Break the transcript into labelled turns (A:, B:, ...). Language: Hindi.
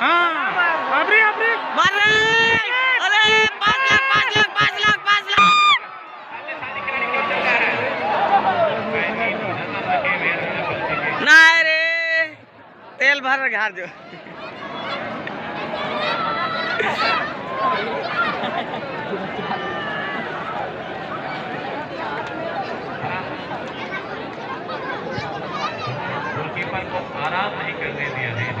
A: हाँ, तेल भर घर जो।
B: गोलकीपर को आराम नहीं करने दिया नहीं